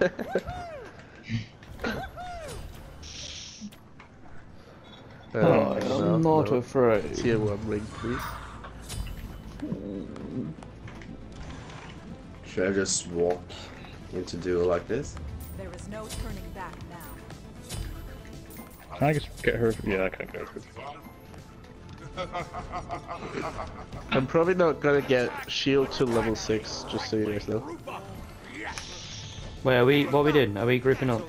Uh, Oh, no, I'm not no. afraid. Tier 1 ring, please. Should I just walk into duel like this? There is no turning back now. Can I just get her? Yeah, I can get her. I'm probably not gonna get shield to level 6, just so you guys know. Wait, are we? What are we doing? Are we grouping up?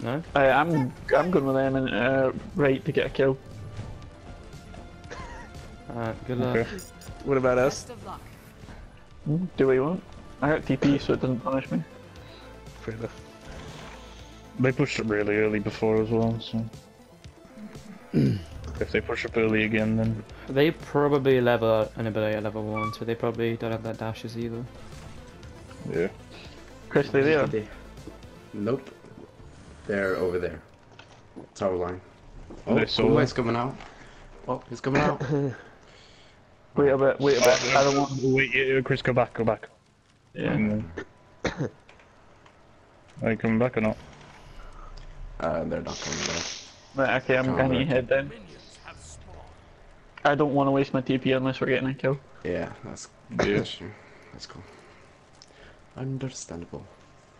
No. Uh, I'm I'm going with them and uh, right to get a kill. Alright, good luck. Okay. What about us? Best of luck. Hmm, Do what you want. I got TP, so it doesn't punish me. Fair enough. They pushed it really early before as well, so. if they push up early again, then. They probably level an ability at level one, so they probably don't have that dashes either. Yeah. Chris, they there. Nope. They're over there. Tower line. Oh, They saw Kuma's it. coming out. Oh, he's coming out. Wait a bit, wait a bit. I don't want. Wait, yeah, Chris, go back, go back. Yeah. And then- Are you coming back or not? uh, they're not coming back. Right, okay, I'm Can't getting head down. I don't want to waste my TP unless we're getting a kill. Yeah, that's Yeah. That's cool. Understandable.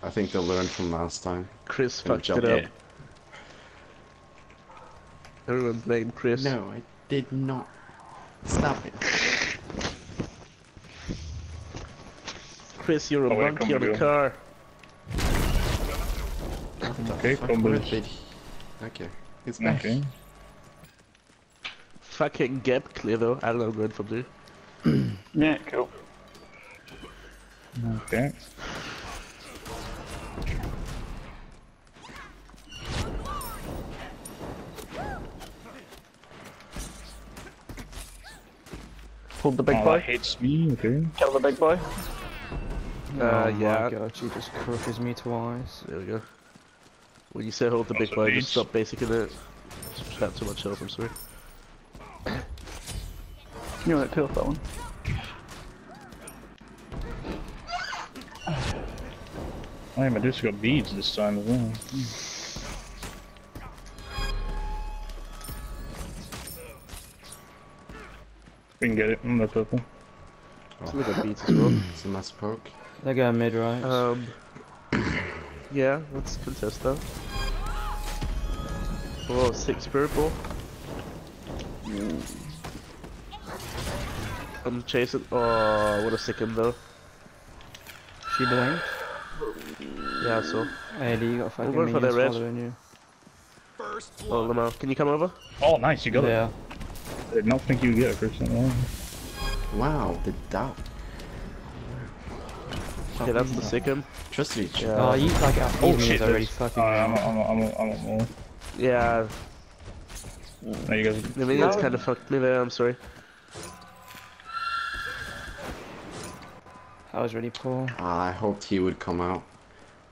I think they learned from last time. Chris Gonna fucked it up. in. Everyone blame Chris. No, I did not. Stop it. Chris, you're a Oh, monkey on a car. Okay, Fuck, combos. where did he- Okay, it's back. Okay. Fucking gap clear though. I don't know, I'm going for blue. Yeah, cool. Okay. Hold the big oh, boy. that hits me, okay. Kill the big boy. Uh, oh yeah. my god, she just crushes me twice. There we go. When you say hold the big boy, beats. just stop basicing it. Just had too much help, I'm sorry. You want to kill that one? Oh, yeah, Medusa got beads this time as well. We can get it. That's purple. Some got beads as well. It's a mass poke. They go mid right. Um, yeah, let's contest that. Oh, six purple. I'm chasing. Oh, what a second though. she blinked. Yeah, so. AD, you got fucking going for minions the red. following you. Oh, Lamar, can you come over? Oh, nice, you got Yeah. it. I did not think you would get it, Chris. Oh. Wow, the doubt. Okay, that's the second. Trust each. Yeah. Oh, you like our Oh, evening shit, already fucking. Oh, I'm, out. I'm, I'm, I'm, I'm, I'm, Yeah, No, you guys. the minions No. kind of fucked me there, I'm sorry. I was really poor. Ah, I hoped he would come out.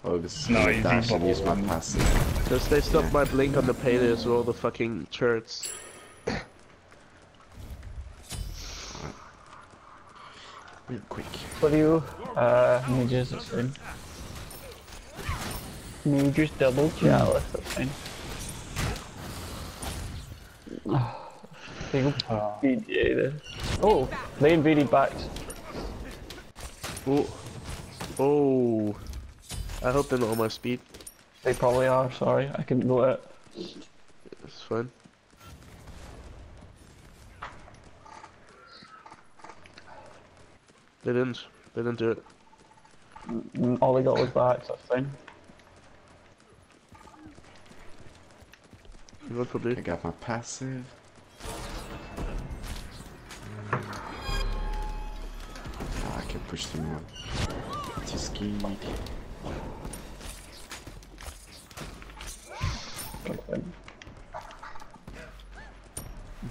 Oh, this No, no, he- he dash and use my bubbled. passive. Because they stopped Yeah. my blink on the payday as well, the fucking turrets. Real quick. For you, uh, mages, that's fine. Mages double chalice, that's fine. They go BDA there. Oh, they invaded backs. Oh. Oh. I hope they're not on my speed. They probably are, sorry, I couldn't go out. It's fine. They didn't. They didn't do it. Mm, All they got was backs, that's fine. You want for? I got my passive. Ah, I can push them one. Too skeed. That's fine.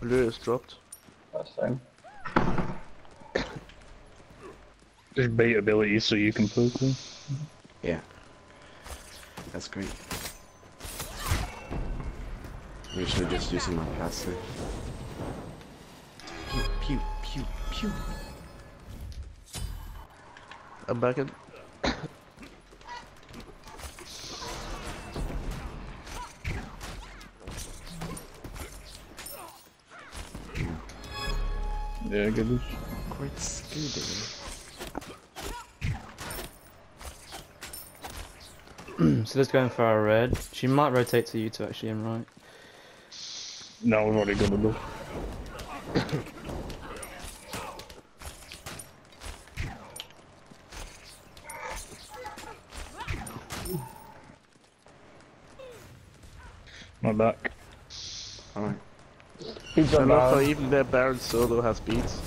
Blue is dropped. That's fine. just bait abilities so you can poke them. Yeah. That's great. I'm usually just using my passive. Pew, pew, pew, pew. I'm back in. Yeah, good. Quite scary. so let's going for our red. She might rotate to you two actually, I'm right. No, we've already got enough. My back. He's I on love how even their Baron solo has beads.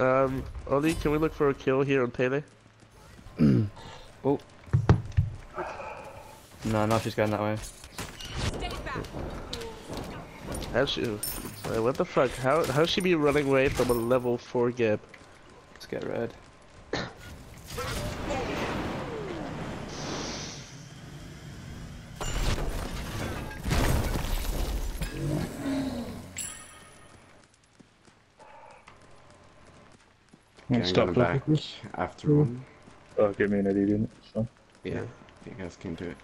um, Ollie, can we look for a kill here on Pele? Oh. No, now she's going that way. How's she? Wait, what the fuck? How how's she be running away from a level four gap? Let's get red. I'm stop going back this. after one. Oh, give me an idiot in it. So. Yeah, you guys can do it.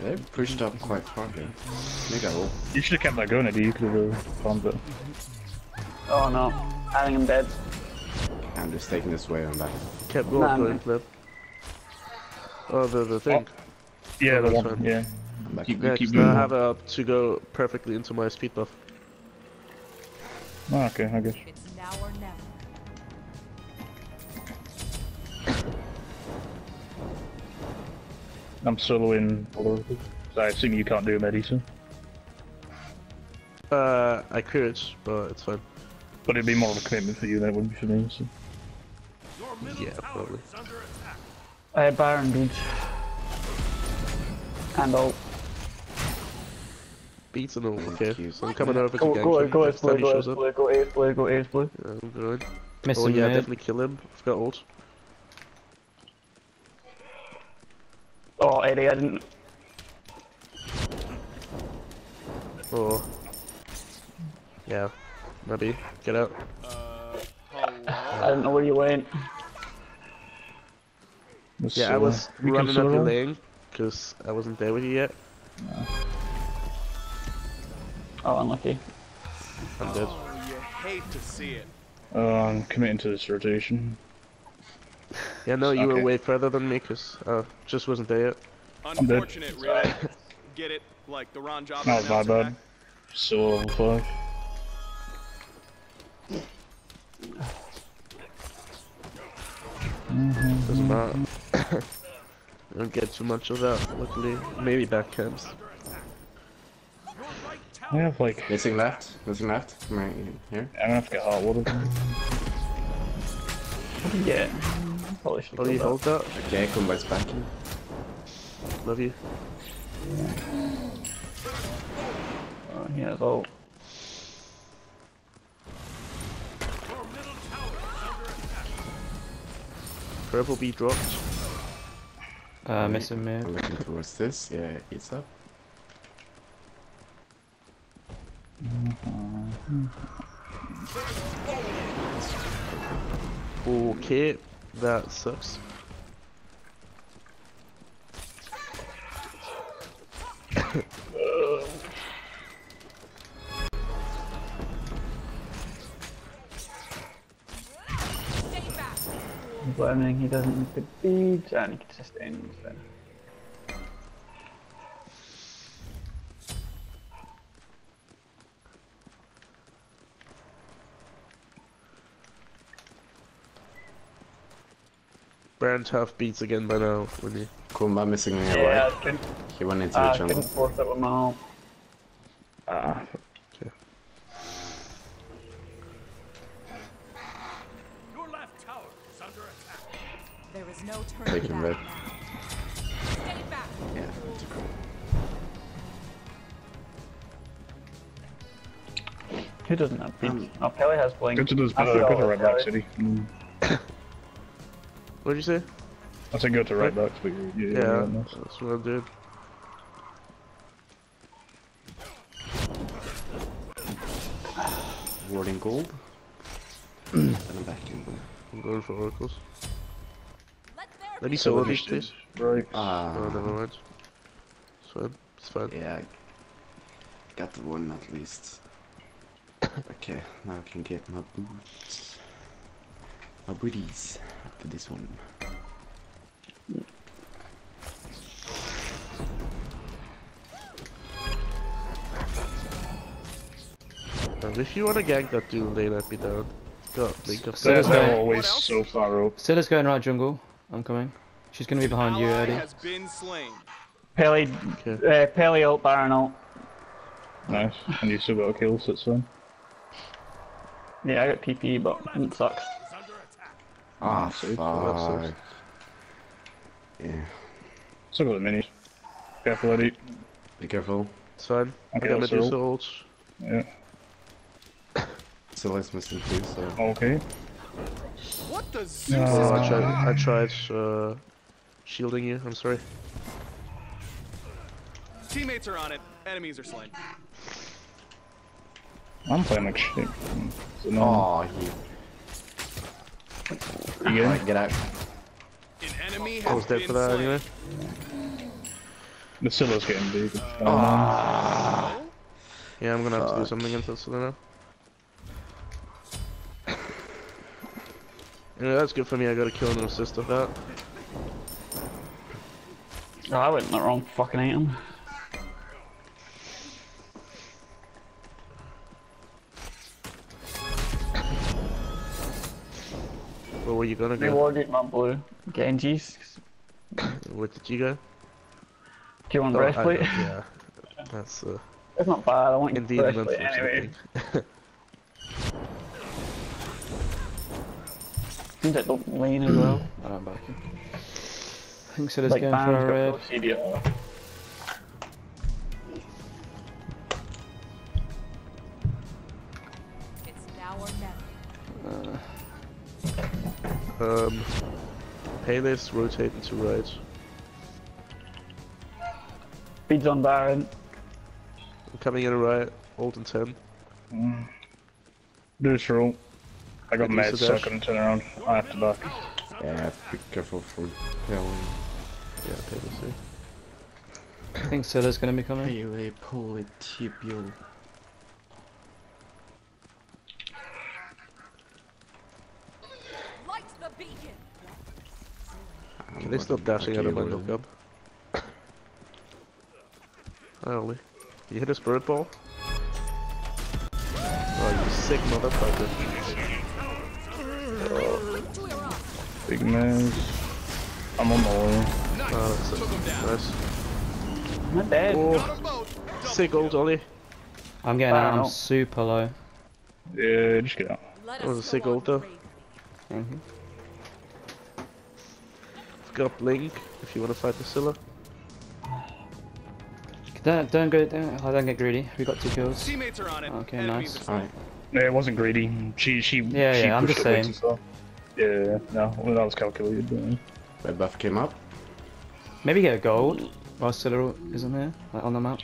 They pushed up quite far here. Maybe I will. You should have kept that going, Eddie. You could have farmed it. Oh no. I think I'm dead. I'm just taking this way on back. Kept going, Nah, going, man. flip. Oh, the the thing. Yeah, Oh, the that's one. fine. Yeah. I'm back. Keep, Yeah, keep 'cause now I moving. have uh, to go perfectly into my speed buff. Oh, okay, I guess. It's now or never. I'm soloing all of. So I assume you can't do a Eddie. Uh, I could, but it's fine. But it'd be more of a commitment for you than it would be for me, so. Yeah, probably. I had Baron beach. And all. Beads and all. Okay, you. so I'm coming over to Go, gank go, him go, next ace blue, time he go, shows ace up. blue, go, ace blue, go, ace blue. Yeah, I'm going. Missing Oh yeah, mid. definitely kill him. I've got ult. Oh, Eddie, I didn't. Oh. Yeah. Maybe. Get out. I didn't know where you went. Let's, Yeah, I uh, was running up your lane because I wasn't there with you yet. Oh, unlucky. I'm dead. You hate to see it. Uh, I'm committing to this rotation. Yeah, no, you were way further than me because I just wasn't there yet. dead. Unfortunate, really. Get it? Like the Ron Job That was my bad. back? Solo level 5. Doesn't matter. I don't get too much of that, luckily. Maybe back camps. I have like. Missing left. Missing left. Come right here. I'm gonna have to get hot water. Yeah. Probably should Oh, you have hold that? Okay, combat's back. Love you. Oh, he has all. Purple B dropped. Uh, missing mid. I'm looking towards this. Yeah, it's up. Okay, that sucks. But I mean, he doesn't need the beads, and he can sustain instead. Baron tough beads again by now when you Kumba missing here, Yeah, right? I He went into uh, the jungle. couldn't force it with my ult. Ah, Your left tower is under attack. There is no Take him back red. Stay back. Yeah, it's cool. Who doesn't have beads? Oh, Pele has blink. go to this. I Uh, see go all to of right city. Mm. What'd you say? I said go to right back, but you you- Yeah, you're right that's what I did. Warding gold. and I'm back in. I'm going for oracles. Let there Let me be solo Solo these, please. Right. Oh, Ah, never mind. It's fine. It's fine. Yeah. Got the one at least. Okay, now I can get my boots. My booties after this one. Um, if you want to gank that dude lane, I'd be down. Got link up So They're, does that- they're always so far up. Scylla's going right jungle. I'm coming. She's gonna be behind you, Ally Eddie. has been slain. Pele, Okay. uh, Pele ult, Baron ult. Nice. And you still got a kill, so it's fine. Yeah, I got TP, but it sucks. Is under attack. Ah, sweet. Well, that's fuck. Yeah. Still got the minis. Careful, Eddie. Be careful. It's fine. I Okay, got that's Medusa all. ults. Yeah. Still missing too, so. Okay. What does No. Zeus Oh, I Uh, tried, I tried uh, shielding you. I'm sorry. Teammates are on it. Enemies are slain. I'm playing like shit. So no. Oh. You get Alright, it? get out. An enemy has I was dead for that slain. anyway. The Scylla's getting big. Um, Yeah, I'm gonna have to do something against Ursula now. Yeah, that's good for me. I got a kill and an assist of that. Oh, I went in the wrong fucking item. Where were you gonna go? Rewarded my blue. Genji's. Where did you go? Do you want Oh, I breastplate? yeah, that's uh, It's not bad, I want indeed your an breastplate unfortunate anyway. thing. Seems like the lane as well. I don't back you. I think Scylla's like going for a got red. Um, Pele's rotating to right. Speeds on Baron. I'm coming in a right. Ult and 10. do this roll. I got Medusa meds, so I dash. couldn't turn around. I have to back. Yeah, be careful for Pele. Yeah, Pele's here. I think Scylla's gonna be coming. Pele, pull it, tibio. Can they stop dashing out of my milk up? Hi, Ollie. You hit a spirit ball? Oh, you sick motherfucker. We're. Big meds. I'm on my way. Oh, that's Took nice. I'm not dead. Oh, Got 'em both. sick ult, Ollie. I'm getting out. I'm Baron. super low. Yeah, just get out. That was a sick go ult, though. bravely. Thank you. Got Blink if you want to fight the Scylla. Don't don't go. Don't, oh, don't get greedy. We got two kills. Teammates are on it. Okay, Enemies nice. Alright. Yeah, it wasn't greedy. She, she, Yeah, she yeah, I'm just it way too saying. Yeah, no, well, that was calculated. But, Red buff came up. Maybe get a gold while Scylla isn't there, like on the map.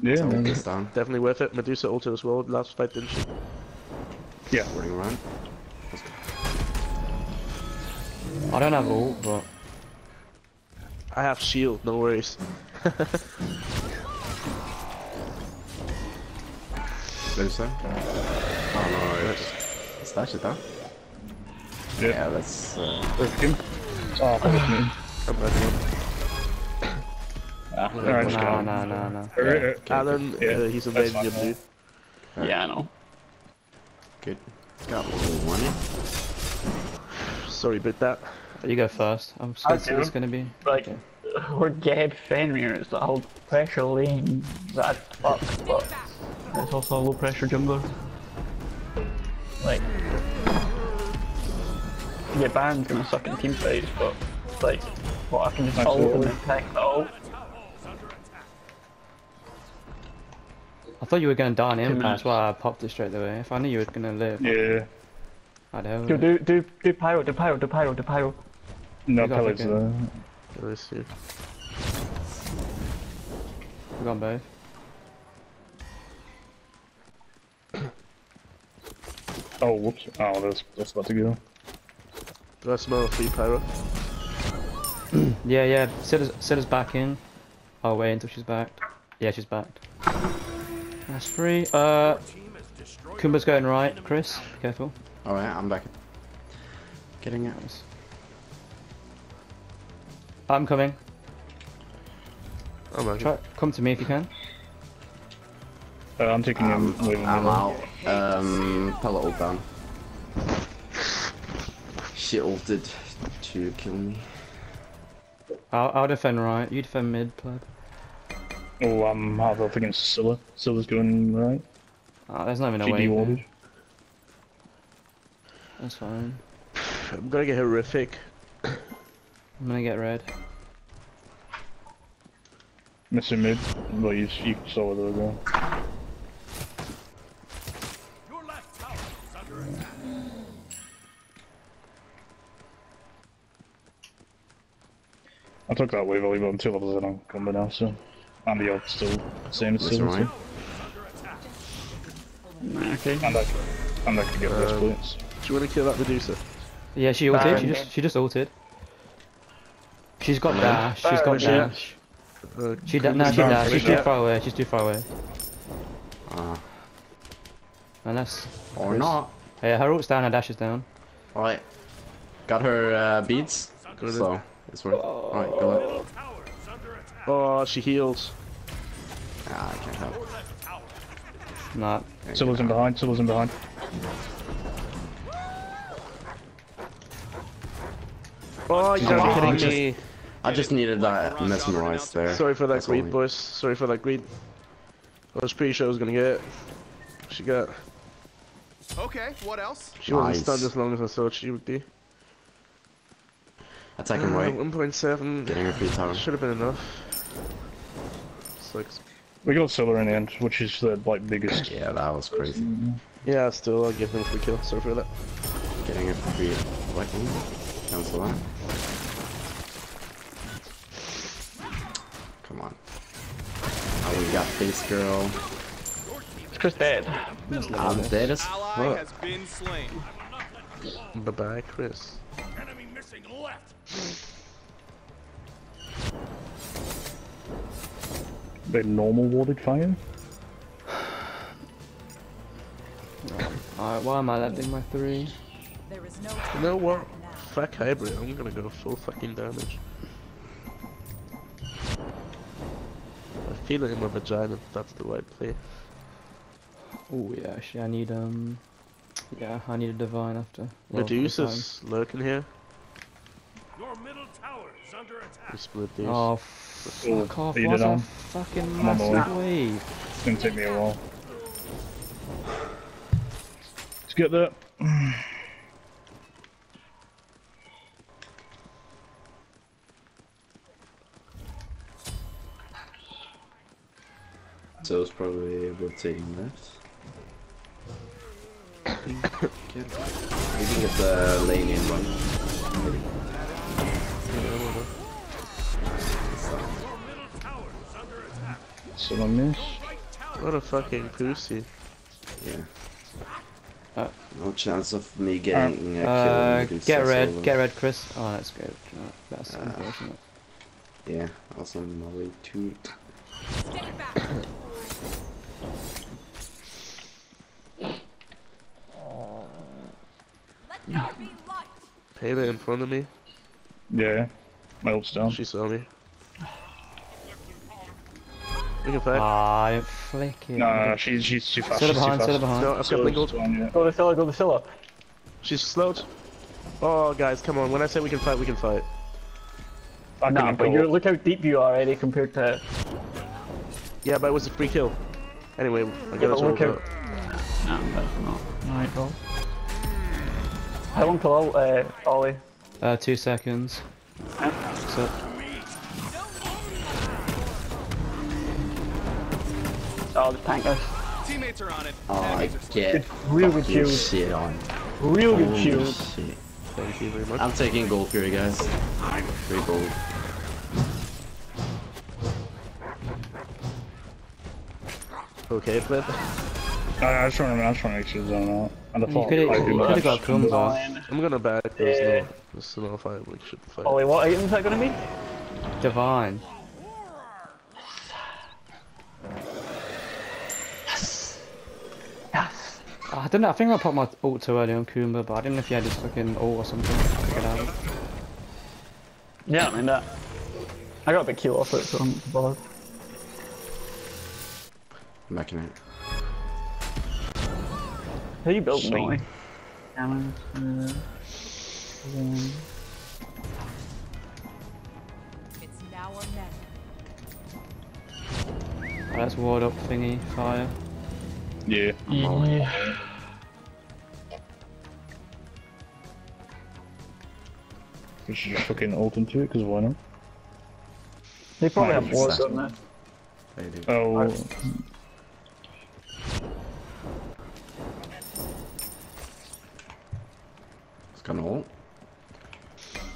yeah, So maybe. Definitely worth it. Medusa ulted as well last fight, didn't she? yeah. Running around. I don't have ult, but I have shield, no worries. Medusa. Oh no, it's... Slash it down. Yeah. Yeah, that's... Uh, Perfect him. Oh, perfect me. I'm ready. Ah, alright, just nah, go. nah, nah, nah. Uh, Alan, Yeah, uh, he's that's invading fine, your blue. Yeah, I know. good. Got a little money. Sorry about that. You go first. I'm I'll scared do Scylla's gonna be. Like, Okay. we're Geb Fenrir, it's the whole pressure lane that fuck, but it's also a low pressure jungler. Like, yeah, Baron's gonna suck in team fights, but like, well, I can just ult and Absolutely. then the ult. I thought you were going to die on impact, that's why I popped it straight away. If I knew you were gonna live, Yeah. I'd have Do, it. do, do, do pyro, do pyro, do pyro, do pyro. No, You got pellets fucking- there. Let's see. We've gone both. Oh, whoops. Oh, that's, that's about to go. Do I smell a free pyro? Yeah, yeah. Scylla's, Scylla's back in. I'll wait until she's back. Yeah, she's back. That's free. Uh, Team has destroyed Kumba's going right. Chris, be careful. Alright, I'm back. Getting out. I'm coming. Oh my Try, come to me if you can. Uh, I'm taking I'm, him. leaving I'm out. Um, pellet ult down. She ulted to kill me. I'll, I'll defend right. You defend mid, pleb. Oh, I'm half up against Scylla. Scylla's going right. Oh, there's not even a She way. Dewarded. there. That's fine. I'm gonna get horrific. I'm gonna get red. Missing mid. Well, you, you saw where they were going. Your left tower is under attack. I took that wave early, but I'm two levels in on combo now, so. And the odds still same as That's Scylla. right. too. Okay. And I, and I could get those Um, points. Do you wanna kill that Medusa? Yeah, she ulted. Baron. She just she just ulted. She's got Hello? dash. She's got Baron, dash. Uh, She da- no, she dash. She's too far away. She's too far away. Ah, Unless. or not. Yeah, her ult's down. Her dash is down. Alright. Got her uh, beads. Good. So, it's worth Alright, go ahead. Tower is under attack. Oh, she heals. Ah, I can't help. Your left tower Nah. Scylla's in behind, Scylla's in behind. Oh, you're Oh, kidding just- me. I just needed that mesmerized there. Sorry for that That's greed, boys. Sorry for that greed. I was pretty sure I was gonna get it. She got. Okay, what else? She wasn't Nice. stunned as long as I thought she would be. Attacking Uh, right. 1.7 Getting her free tower. should have been enough. Six. like, We got Scylla in the end, which is the like biggest. Yeah, that was crazy. yeah, still, I'll give them a free kill. Sorry for that. Getting a free lightning. Cancel that. Come on. Oh, we got face girl. Is Chris dead? I'm dead as Ally fuck. has been. Bye bye, Chris. enemy missing left. They normal warded fire. Alright, why am I letting my three? There is no You know what? time now. Fuck hybrid. I'm gonna go full fucking damage. I feel it in my vagina. That's the right play. Oh yeah, actually I need um. Yeah, I need a divine after. well, for Medusa's lurking here. Your middle tower is under We split these. Oh, fuck off! Are you What's dead a on? fucking I'm massive wave? It's gonna take me a while. Let's get there. So it's probably rotating left. we can get the lane in one. Your middle tower is under attack. Still on this. What a fucking pussy. Yeah. Uh, no chance of me getting a kill. Uh, get red, solo. get red, Chris. Oh, that's good. Right, That's unfortunate. Yeah, I was on my way to it. Take it back. Let there be light. Pele in front of me. Yeah. My ult's down. She saw me. We can fight. Ah, I didn't flick. Nah, she's she's too fast. Still She's too behind, fast. still behind. no, I've got Scylla's Lingold. fine, yeah. Go to Scylla, go to Scylla. She's slowed. Oh, guys, come on. When I say we can fight, we can fight. I Nah, but you up. look how deep you are already compared to. Yeah, but it was a free kill. Anyway, I Yeah, got but it look all how. Nah, that's not. Alright, well. How long till ult, uh, Ollie? Uh, two seconds. So, Oh, the tank us. Teammates are on it. Oh, I Enemies are get Real good fucking shield. shit on. Real good Holy shield. shit. Thank you very much. I'm taking gold here, guys. Free gold. Okay, flip. I, just want to, make sure zone out. And the fall. You could have got comes. I'm gonna back this yeah. now. This is not fight. We should fight. Oh wait, what item is that gonna be? Divine. Yes. Yes. I don't know, I think I put my ult too early on Kumba, but I didn't know if you had his fucking ult or something. Yeah, I mean that. I got a the kill off it, so I'm bothered. I'm backing out. How you building, don't we? Uh, It's now or never. Oh, that's ward up thingy fire. Yeah. yeah. We should just fucking ult into it, because why not? They probably have be wards, second. don't they? They. Oh, It's gonna ult.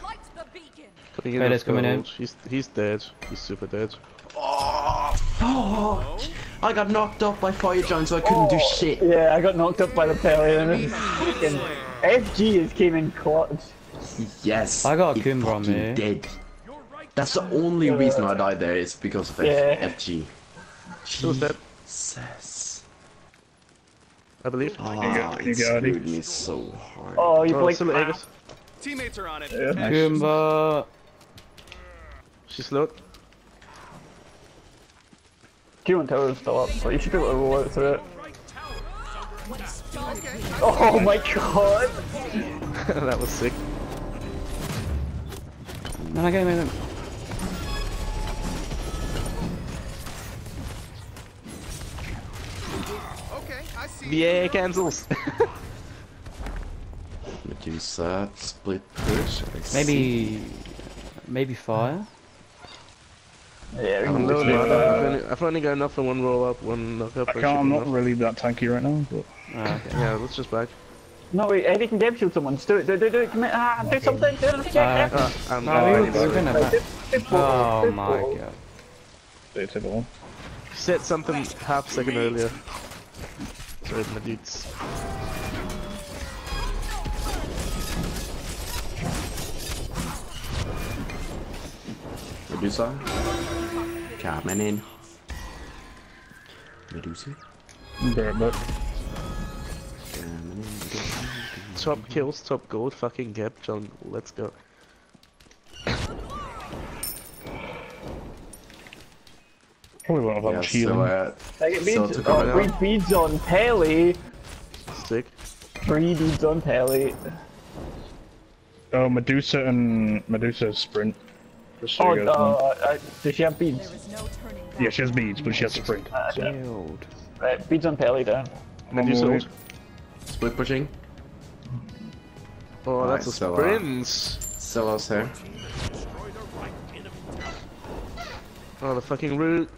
Light the beacon. Putting in Vader's the coming in. He's he's dead. He's super dead. Oh, fuck! I got knocked off by Fire Giant, so I couldn't do oh, shit. Yeah, I got knocked up by the Pele and it fucking FG has came in clutch. Yes. I got a he Kumba me. Dead. That's the only reason I died there is because of Yeah. FG. Jesus. I believe. Oh, You got- you it got it. me so hard. Oh, you Oh, like still Teammates are on it. Kumba. She's slowed. Q1 tower is still up, so you should be able to roll out through it. Right tower is under Okay. I- Oh my god! that was sick. No, no, get him in. Okay, I see. Yeah, cancels. Medusa, split push. I see. Maybe. Maybe fire? Yeah, I'm we low can now. do that. I've only, I've only got enough for one roll up, one knock up. I can't, I'm not enough. really that tanky right now, but... Ah, okay. Yeah, let's just back. No, wait, Eddie can game shield someone. Just do it, do it, do it, do it. Commit, ah, do something, do it, Uh, Ah, I'm No, already we were, we were back. Oh my god. They take it on. said something half second earlier. Sorry, my dudes. Medusa. Coming in. Medusa. Bear but Coming in. Top kills, top gold, fucking gap jungle. Let's go. Probably won't have that Yeah, much healing. so, uh, Like, it So beads, to come oh, out. three beads on Pele. Sick. Three beads on Pele. Oh, Medusa and Medusa sprint. Just so Oh, you guys know. uh, uh, does she have beads? There is no turning. Yeah, she has beads, but she has sprint. Uh, So. okay. Shield. Right, beads on Pele down. Medusa Normally- ult. split pushing. Oh, that's a Nice, so, uh, sprint. Silos here. Oh, the fucking root.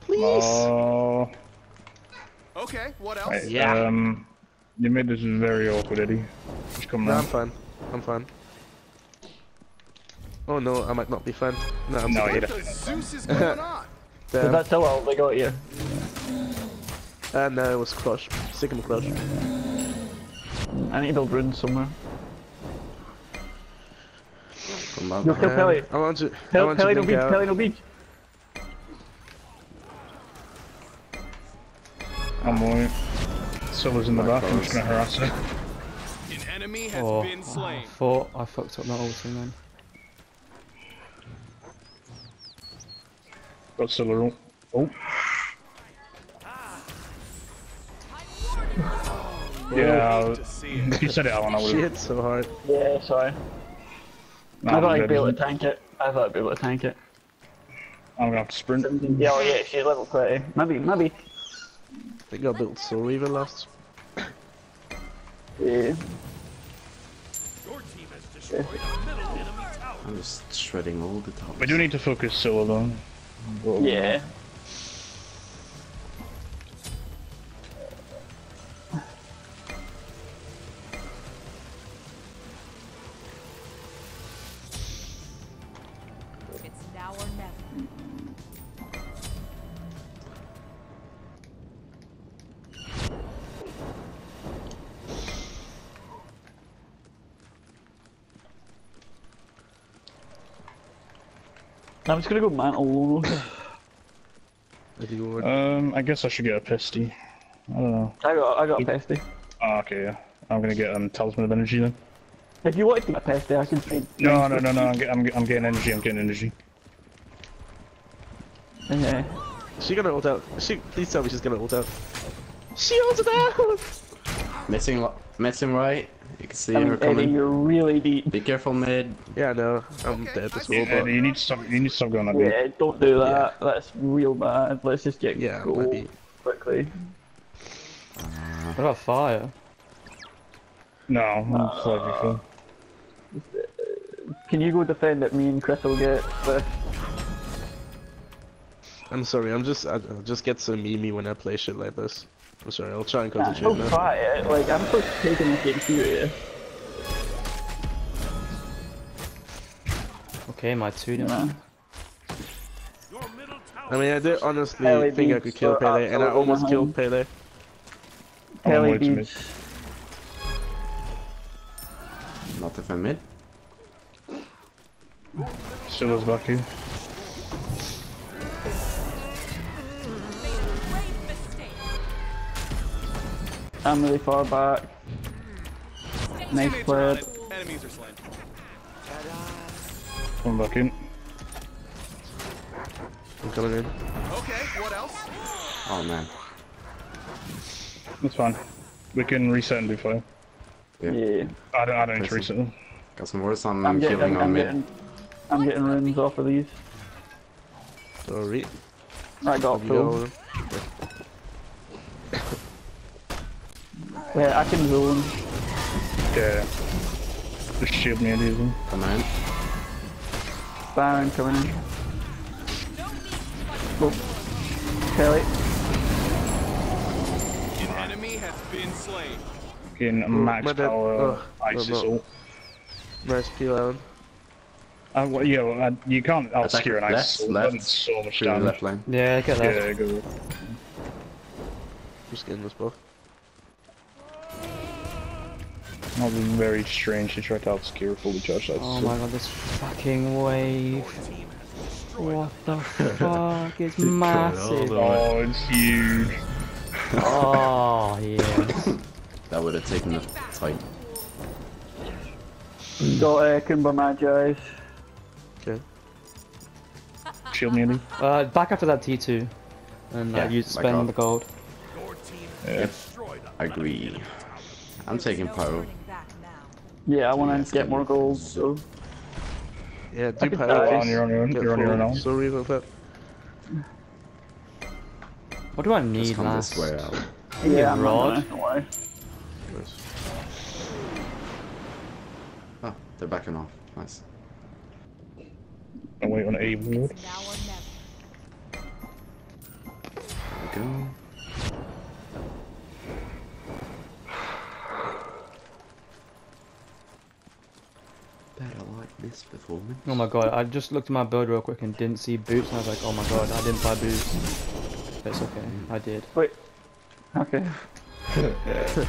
Please. Oh, Okay, what else? right, Yeah. Um, you made this very awkward, Eddie. Just come no, I'm fine. I'm fine. Oh no, I might not be fine. No, I'm No, fine. you What don't. the Zeus is going on? Did that tell all they got you? Uh, no, it was Crush. Sigma Crush. I need to build runes somewhere. Come back. You'll kill Pele. I want to. I Pele, want Pele to no blink beads, out. Pele no beads. I'm worried. Scylla's in the back, I'm just gonna harass her. An enemy has Oh, been I slain. thought I fucked up that ulting then. Got Scylla ult. Oh. Yeah, To see it. if you said it, Alan, I She would hit so hard. Yeah, sorry. I thought I'd be able to tank it. I thought I'd be able to tank it. I'm gonna have to sprint. Yeah, oh yeah, she's level 20. Maybe, maybe. I think I built Soul Reaver last. Yeah. Your team has destroyed a middle enemy tower. I'm just shredding all the top. We do need to focus Scylla though. But- Yeah. I'm just gonna go mantle Lono. If you would. Um, I guess I should get a pisty. I don't know. I got, I got a pesty. Oh, okay, yeah. I'm gonna get um, Talisman of Energy then. If you want to get a pesty, I can trade. No, no, no, no. I'm, get, I'm, I'm getting energy. I'm getting energy. Yeah. Is she gonna ult out? She, please tell me she's gonna ult out. She ulted out! Missing, lo- missing right. You can see I mean, her Eddie, coming. you're really deep. Be careful mid. Yeah, no, I'm Okay, dead as well, Yeah, but you need to stop. You need to stop going that deep. Yeah, don't do that. That's real bad. Let's just get yeah, gold might quickly. What about fire? No, I'm slightly full. Can you go defend it? Me and Chris will get this. I'm sorry, I'm just, I, I just get so memey when I play shit like this. I'm sorry, I'll try and Don't concentrate now. try it. Like I'm supposed to take this game serious. Okay, my two You now. know? Your middle tower. I mean, I did honestly Pele think I could kill Pele, and I absolutely almost killed behind. Pele. I'm Kelly way too mid. beats. Mid. Still is back I'm really far back. Nice Teammates are play. Enemies are slain. Come back in. I'm coming in. Okay, what else? Oh man. That's fine. We can reset and do fire. Yeah. Yeah. I don't. I don't need to Listen. reset them. Got some words on I'm getting. killing I'm, on mid. getting. I'm getting runes off of these. Sorry. I got You full. go. Yeah, I can zone. Yeah. Just shield me and use them. Come in. Baron coming in. Oh. Kelly. An enemy has been slain. Getting max my bad. power Ugh, ice no, no. assault. Nice peel, Alan. Uh, well, yeah, well, uh, you can't Attack obscure an ice left, assault. left. That's so much Through damage. left lane. Yeah, get that. Yeah, go. Just getting this buff. That was very strange to try to obscure fully charged ice Oh assault. my god, this fucking wave. What the fuck? It's massive. Oh, it's huge. Oh, yes. That would have taken the fight. Got uh, Kumba Magi's. Okay. Shield me, Uh, back after that T2. And uh, you spend the gold. Your Yeah. destroyed a Agree. I'm taking No Yeah, I want to get get more goals, So Yeah, do could You're on your own, you're on, Get you're on your full. own. Sorry about that. What do I Just need come last? this way out. yeah, I'm rod. not gonna. Don't worry. Nice. Oh, ah, they're backing off. Nice. And wait on A ward. It's now or never. There we go. Better like this performance. Oh my god, I just looked at my build real quick and didn't see boots, and I was like, oh my god, I didn't buy boots. But it's okay, I did. Wait. Okay.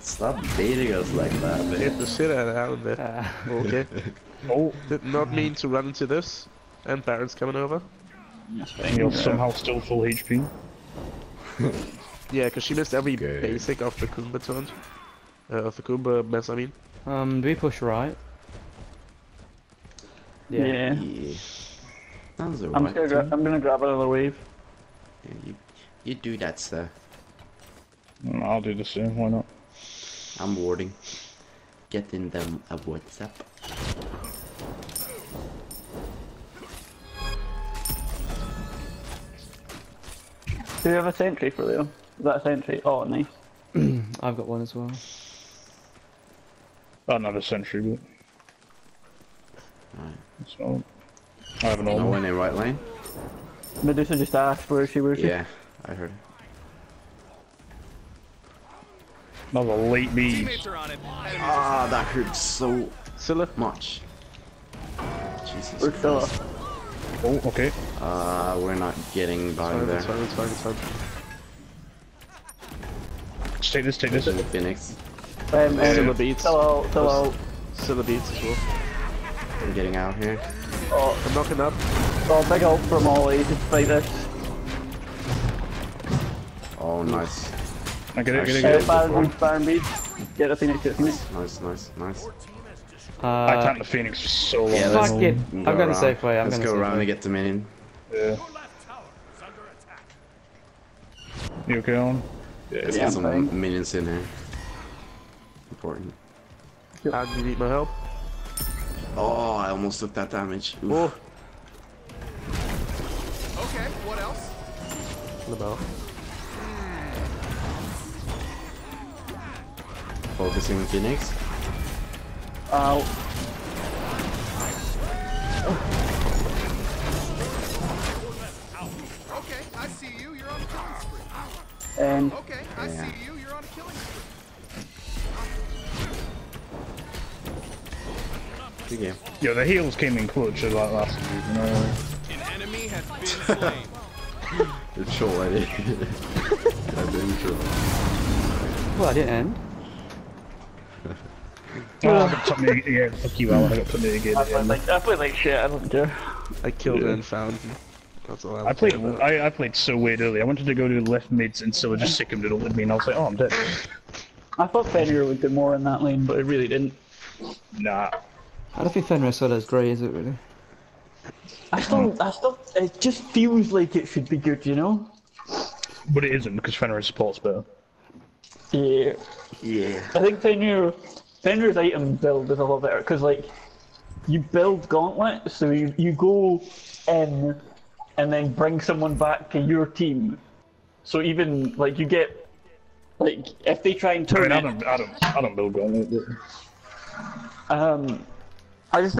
Stop baiting us like that, man. Hit the shit out of Alan there. Uh, Okay. Oh, Did not mean to run into this. And Baron's coming over. and you're somehow still full HP. Yeah, because she missed every Okay. basic of the Kumba taunt. Uh, of the Kumba mess, I mean. um, do we push right? Yeah. Yeah. Sounds I'm alright. just gonna. Gra- I'm gonna grab another wave. Yeah, you, you do that, sir. Mm, I'll do the same, why not? I'm warding. Getting them a WhatsApp. Do you have a sentry for Leo? Is that a sentry? Oh, nice. I've got one as well. Another sentry, but Alright. so I have an No normal. one in right lane? Medusa just asked where is she? Where is she? Yeah, I heard. Another late bees. Teammates are on it. Enemies are Ah, that hurts so Scylla. much. Jesus Where's Scylla? Christ. Oh, okay. Uh, we're not getting by Fine, there. it's fine, it's fine, it's fine. Let's take this, take this. Phoenix. Um, Scylla um, beats. Still out. Still. Scylla beats as well. I'm getting out here. Oh, I'm knocking up. oh, big ult from Ollie. Just fight this. Oh, nice. I get it, get it, get it. Baron Bead, Baron Bead. Get the Phoenix, get the Phoenix. Nice, nice, nice. I Uh, tanked the Phoenix for so long. Yeah, let's- fuck it. Go I'm gonna around. safe way. I'm Let's gonna go safe around way. and get the minion. Yeah. Your left tower is under attack. You okay on? Let's Yeah, get some fine. minions in here. Important. How did you eat my help? Oh, I almost took that damage. Oof. Oh, Okay, what else? what about? Hmm. Focusing Phoenix. Ow. Okay, I see you. You're on a killing spree. And Okay, I Yeah. see you. Good game. Yeah, the heals came in clutch at that last move, you know. An enemy has been slain. It's short, I did. I didn't sure. Well, I didn't end. Oh, I got put me, yeah, fuck you, Alan, I got put me again. I played like, I played like shit, I don't care. I killed and found you. That's all I, I played. I, I played so weird early. I wanted to go to left mids and Scylla just sick him to me, and I was like, oh, I'm dead. I thought Fenrir would do more in that lane, but it really didn't. Nah. I don't think Fenrir Soda is great, is it really? I still, I still, it just feels like it should be good, you know? But it isn't, because Fenrir supports better. Yeah. Yeah. I think Fenrir, Fenrir's item build is a lot better, because like, you build Gauntlet, so you, you go in and then bring someone back to your team. So even, like, you get, like, if they try and I turn mean, I it, don't, I don't, I don't build gauntlet. but- um, I just